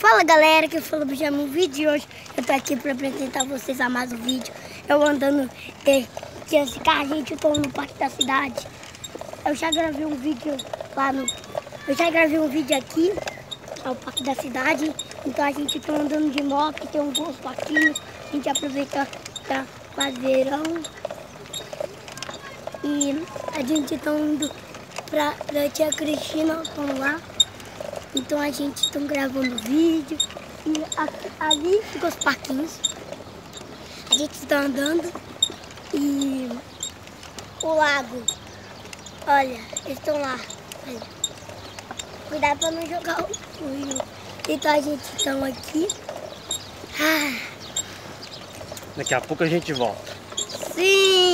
Fala galera, que eu falo já no vídeo de hoje eu tô aqui para apresentar vocês a mais um vídeo. Eu andando é, com esse carro, gente, eu tô no parque da cidade. Eu já gravei um vídeo lá no. Eu já gravei um vídeo aqui, ao parque da cidade. Então a gente tá andando de moto, tem um bons parquinhos, a gente aproveita para quase verão. E a gente tá indo pra, pra tia Cristina, vamos lá. Então a gente está gravando vídeo. E aqui, ali ficam os parquinhos. A gente está andando. E o lago. Olha, eles estão lá. Olha. Cuidado para não jogar o rio. Então a gente está aqui. Ah. Daqui a pouco a gente volta. Sim!